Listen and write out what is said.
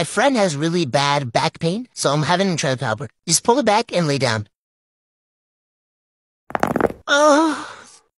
My friend has really bad back pain, so I'm having a try the power. Just pull it back and lay down. Oh.